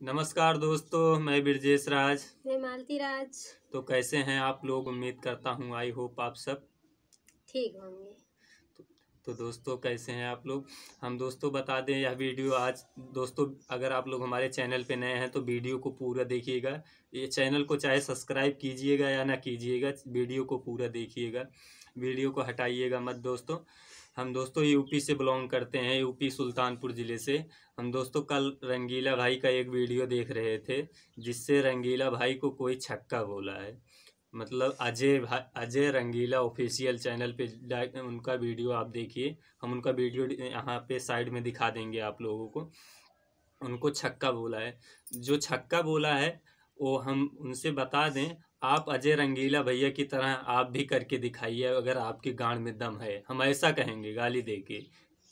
नमस्कार दोस्तों मैं ब्रजेश राज। मैं मालती राज। तो कैसे हैं आप लोग? उम्मीद करता हूँ आई होप आप सब ठीक होंगे। तो, तो दोस्तों कैसे हैं आप लोग? हम दोस्तों बता दें यह वीडियो आज दोस्तों अगर आप लोग हमारे चैनल पे नए हैं तो वीडियो को पूरा देखिएगा। ये चैनल को चाहे सब्सक्राइब कीजिएगा या ना कीजिएगा वीडियो को पूरा देखिएगा। वीडियो को हटाइएगा मत दोस्तों। हम दोस्तों यूपी से बिलोंग करते हैं, यूपी सुल्तानपुर ज़िले से। हम दोस्तों कल रंगीला भाई का एक वीडियो देख रहे थे, जिससे रंगीला भाई को कोई छक्का बोला है। मतलब अजय भाई अजय रंगीला ऑफिशियल चैनल पे उनका वीडियो आप देखिए। हम उनका वीडियो यहाँ पे साइड में दिखा देंगे आप लोगों को। उनको छक्का बोला है। जो छक्का बोला है, वो हम उनसे बता दें आप अजय रंगीला भैया की तरह आप भी करके दिखाइए, अगर आपकी गांड में दम है। हम ऐसा कहेंगे, गाली दे के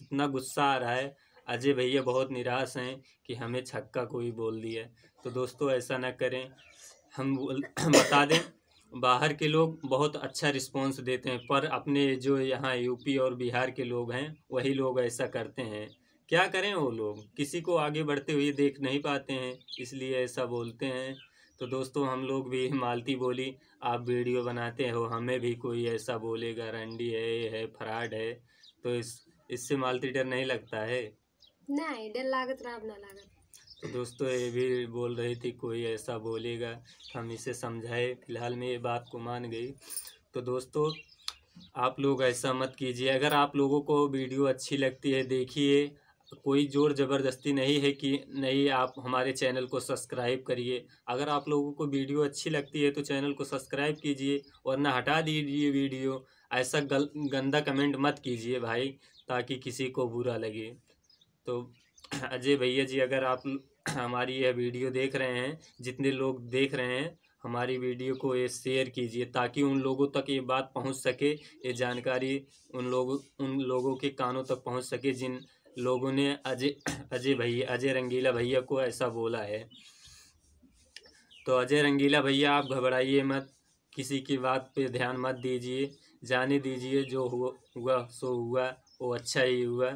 इतना गुस्सा आ रहा है। अजय भैया बहुत निराश हैं कि हमें छक्का कोई बोल दिया तो दोस्तों, ऐसा ना करें। हम बता दें, बाहर के लोग बहुत अच्छा रिस्पॉन्स देते हैं, पर अपने जो यहाँ यूपी और बिहार के लोग हैं, वही लोग ऐसा करते हैं। क्या करें वो लोग? किसी को आगे बढ़ते हुए देख नहीं पाते हैं, इसलिए ऐसा बोलते हैं। तो दोस्तों हम लोग भी मालती बोली आप वीडियो बनाते हो हमें भी कोई ऐसा बोलेगा रंडी है ये है फ्रॉड है तो इस इससे मालती डर नहीं लगता है? नहीं डर लागत रहा ना लागत। तो दोस्तों ये भी बोल रही थी कोई ऐसा बोलेगा तो हम इसे समझाए फ़िलहाल में ये बात को मान गई। तो दोस्तों आप लोग ऐसा मत कीजिए अगर आप लोगों को वीडियो अच्छी लगती है देखिए कोई ज़ोर ज़बरदस्ती नहीं है कि नहीं आप हमारे चैनल को सब्सक्राइब करिए। अगर आप लोगों को वीडियो अच्छी लगती है तो चैनल को सब्सक्राइब कीजिए वरना हटा दीजिए वीडियो। ऐसा गल, गंदा कमेंट मत कीजिए भाई, ताकि किसी को बुरा लगे। तो अजय भैया जी, अगर आप हमारी यह वीडियो देख रहे हैं, जितने लोग देख रहे हैं, हमारी वीडियो को ये शेयर कीजिए, ताकि उन लोगों तक ये बात पहुँच सके, ये जानकारी उन लोगों उन लोगों के कानों तक पहुँच सके, जिन लोगों ने अजय अजय भैया, अजय रंगीला भैया को ऐसा बोला है। तो अजय रंगीला भैया, आप घबराइए मत, किसी की बात पे ध्यान मत दीजिए, जाने दीजिए जो हुआ सो हुआ, वो अच्छा ही हुआ।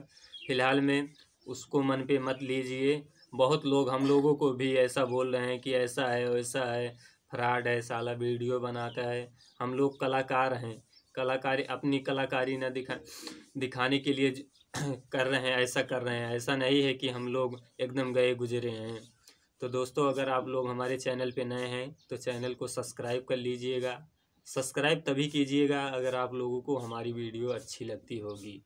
फ़िलहाल में उसको मन पे मत लीजिए। बहुत लोग हम लोगों को भी ऐसा बोल रहे हैं कि ऐसा है, वैसा है, फ्रॉड है, साला वीडियो बनाता है। हम लोग कलाकार हैं। कलाकारी, अपनी कलाकारी न दिखा, दिखाने के लिए कर रहे हैं, ऐसा कर रहे हैं। ऐसा नहीं है कि हम लोग एकदम गए गुजरे हैं। तो दोस्तों, अगर आप लोग हमारे चैनल पे नए हैं तो चैनल को सब्सक्राइब कर लीजिएगा। सब्सक्राइब तभी कीजिएगा अगर आप लोगों को हमारी वीडियो अच्छी लगती होगी।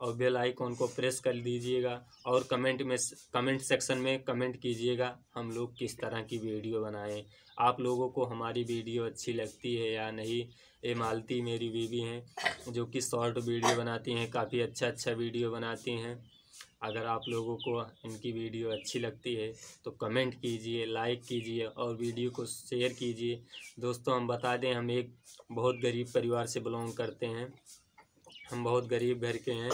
और बेल आइकॉन को प्रेस कर दीजिएगा और कमेंट में कमेंट सेक्शन में कमेंट कीजिएगा, हम लोग किस तरह की वीडियो बनाएँ। आप लोगों को हमारी वीडियो अच्छी लगती है या नहीं, ये मालती मेरी बीवी हैं, जो कि शॉर्ट वीडियो बनाती हैं, काफ़ी अच्छा अच्छा वीडियो बनाती हैं। अगर आप लोगों को इनकी वीडियो अच्छी लगती है तो कमेंट कीजिए, लाइक कीजिए और वीडियो को शेयर कीजिए। दोस्तों, हम बता दें, हम एक बहुत गरीब परिवार से बिलोंग करते हैं। हम बहुत गरीब घर के हैं।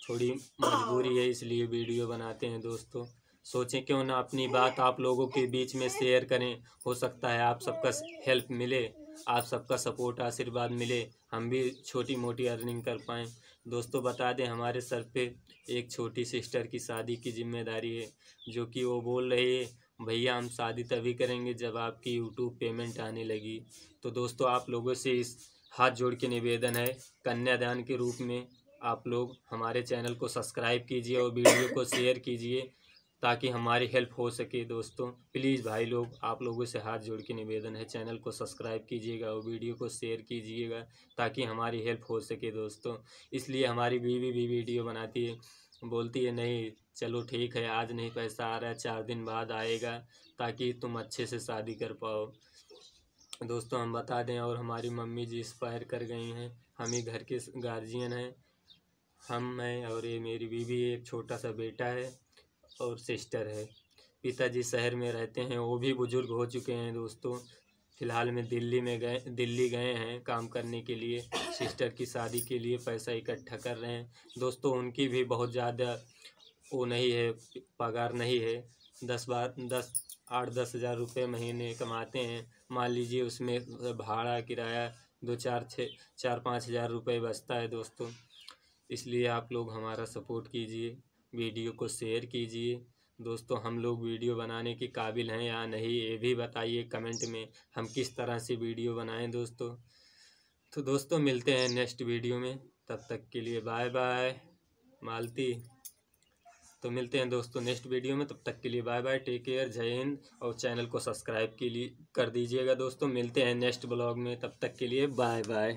थोड़ी मजबूरी है इसलिए वीडियो बनाते हैं दोस्तों। सोचें क्यों ना अपनी बात आप लोगों के बीच में शेयर करें। हो सकता है आप सबका हेल्प मिले, आप सबका सपोर्ट आशीर्वाद मिले, हम भी छोटी मोटी अर्निंग कर पाएँ। दोस्तों बता दें, हमारे सर पे एक छोटी सिस्टर की शादी की ज़िम्मेदारी है, जो कि वो बोल रही है, भैया, हम शादी तभी करेंगे जब आपकी यूट्यूब पेमेंट आने लगी। तो दोस्तों आप लोगों से इस हाथ जोड़ के निवेदन है, कन्यादान के रूप में आप लोग हमारे चैनल को सब्सक्राइब कीजिए और वीडियो को शेयर कीजिए ताकि हमारी हेल्प हो सके। दोस्तों, प्लीज़ भाई लोग, आप लोगों से हाथ जोड़ के निवेदन है, चैनल को सब्सक्राइब कीजिएगा और वीडियो को शेयर कीजिएगा ताकि हमारी हेल्प हो सके। दोस्तों, इसलिए हमारी बीवी भी वीडियो बनाती है, बोलती है, नहीं, चलो ठीक है, आज नहीं पैसा आ रहा है, चार दिन बाद आएगा ताकि तुम अच्छे से शादी कर पाओ। दोस्तों, हम बता दें, और हमारी मम्मी जी एक्सपायर कर गई हैं। हम ही घर के गार्जियन हैं। हम, मैं और ये मेरी बीवी, एक छोटा सा बेटा है और सिस्टर है। पिताजी शहर में रहते हैं, वो भी बुज़ुर्ग हो चुके हैं दोस्तों। फ़िलहाल में दिल्ली में गए, दिल्ली गए हैं काम करने के लिए। सिस्टर की शादी के लिए पैसा इकट्ठा कर रहे हैं। दोस्तों, उनकी भी बहुत ज़्यादा वो नहीं है, पगार नहीं है। दस बार, दस आठ दस हज़ार रुपये महीने कमाते हैं। मान लीजिए उसमें भाड़ा, किराया दो चार छः, चार पाँच हज़ार रुपये बचता है दोस्तों। इसलिए आप लोग हमारा सपोर्ट कीजिए, वीडियो को शेयर कीजिए। दोस्तों, हम लोग वीडियो बनाने के काबिल हैं या नहीं, ये भी बताइए कमेंट में। हम किस तरह से वीडियो बनाएँ दोस्तों? तो दोस्तों, मिलते हैं नेक्स्ट वीडियो में। तब तक के लिए बाय बाय। मालती। तो मिलते हैं दोस्तों नेक्स्ट वीडियो में, तब तक के लिए बाय बाय टेक केयर जय हिंद, और चैनल को सब्सक्राइब के लिए कर दीजिएगा दोस्तों, मिलते हैं नेक्स्ट ब्लॉग में, तब तक के लिए बाय बाय